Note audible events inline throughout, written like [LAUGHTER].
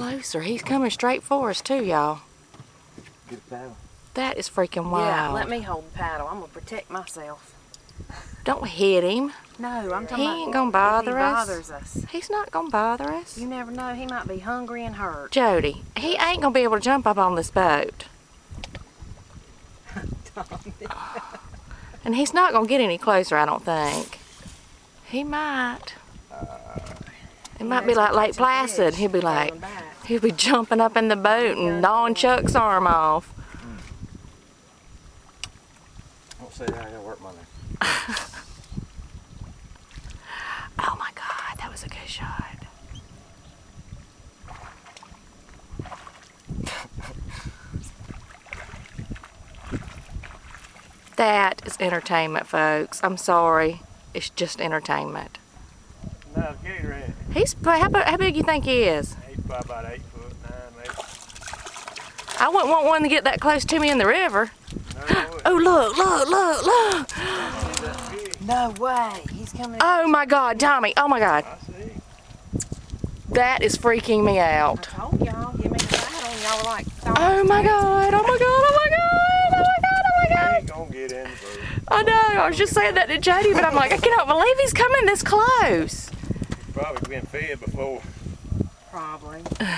Closer. He's coming straight for us too, y'all. Get a paddle. That is freaking wild. Yeah, let me hold the paddle. I'm gonna protect myself. Don't hit him. No, I'm talking He about ain't gonna bother he us. bothers us. He's not gonna bother us. You never know. He might be hungry and hurt. Jody, he ain't gonna be able to jump up on this boat. [LAUGHS] And he's not gonna get any closer, I don't think. He might. It might be like Lake Placid. He'll be like, he'll be jumping up in the boat and gnawing Chuck's arm off. Don't say that. I gotta work my leg. [LAUGHS] Oh my God, that was a good shot. [LAUGHS] That is entertainment, folks. I'm sorry. It's just entertainment. Oh, no, get. He's how, bu- how big you think he is? He's probably about eight foot, nine, maybe. I wouldn't want one to get that close to me in the river. No, [GASPS] Oh look, look, look, look! No way. He's coming. Oh my God, Tommy! Oh my God, I see. that is freaking me I out. told y'all, give me the paddle. and Y'all were like, Oh my God! Oh my God! Oh my God! Oh my God! Oh my oh, He God! get in. I know. I was just saying that to Jody, but I'm like, I cannot believe he's coming this close. He's probably been fed before. Probably. [SIGHS]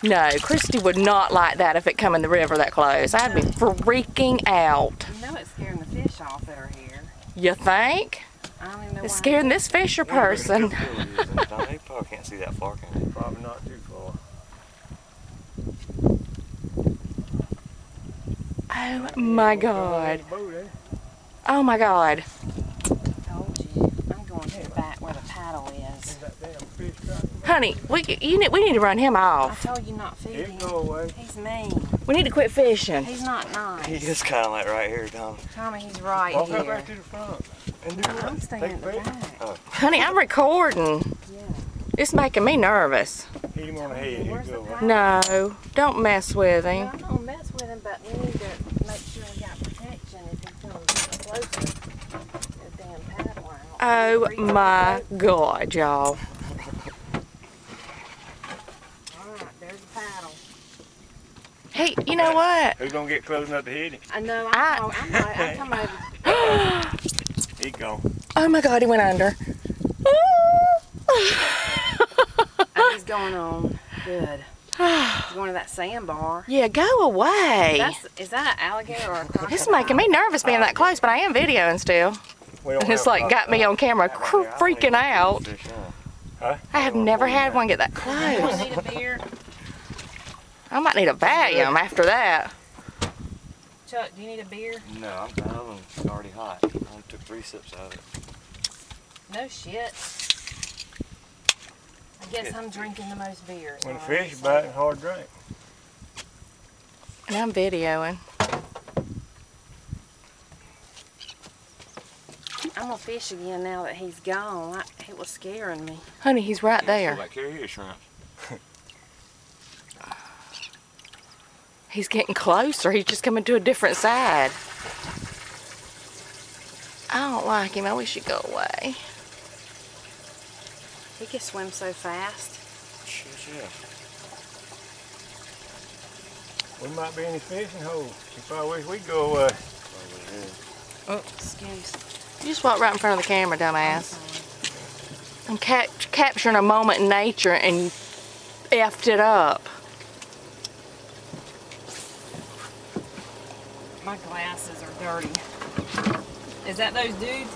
No, Christy would not like that if it come in the river that close. I'd be freaking out. You know it's scaring the fish off that are here. You think? I don't even know It's why. scaring this fisher person. [LAUGHS] He probably can't see that far, can he? Probably not too far. Oh my God. Eh? Oh my God. told you. I'm going to the back where the paddle is. That damn fish trap. Honey, we, you need, we need to run him off. I off. told you not feed He'll him. go away. He's mean. We need to quit fishing. He's not nice. He is kind of like right here, Tom. Tommy, he's right Walk up here. right to the front. And do I'm what? staying Take at the fish? back. Oh. Honey, I'm recording. Yeah. It's making me nervous. Hit him on the head. He'll the go away. paddle? No, don't mess with Well, him. I'm gonna mess with him, but we need to make sure we got protection if he comes closer. The damn paddle out. Oh my. God, y'all. All right, there's the paddle. Hey, you know what? Who's gonna get close enough to hit him? I know. I- I'm, I'm, not, I'm talking about. [LAUGHS] He gone. Oh my God, he went under. He's going on. Good. He's going to that sandbar. yeah, go away. That's is that an alligator or a crocodile? It's making me nervous being that close, but I am videoing still. We don't And it's like got me on camera cr- freaking out. huh? I have never had one get that close. need a beer, I might need a Valium after that. Chuck. Do you need a beer? No, I'm fine. It's already hot. I only took three sips out of it. No shit. I guess I'm drinking the most beers. When the alright, fish so- biting, hard drink. And I'm videoing. I'm gonna fish again now that he's gone. I, it was scaring me. Honey, he's right there. Like here, here, shrimp. [LAUGHS] He's getting closer. He's just coming to a different side. I don't like him. I wish he'd go away. He can swim so fast. Shit, yeah. We might be in the fishing hole. You probably wish we'd go away. Probably is. Excuse. You just walk right in front of the camera, dumbass. I'm cap- capturing a moment in nature and you effed it up. My glasses are dirty. Is that those dudes?